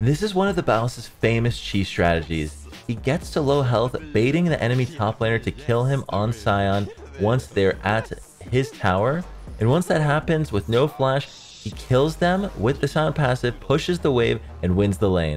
This is one of the Bausffs' famous cheese strategies. He gets to low health, baiting the enemy top laner to kill him on Sion once they're at his tower. And once that happens with no flash, he kills them with the Sion passive, pushes the wave, and wins the lane.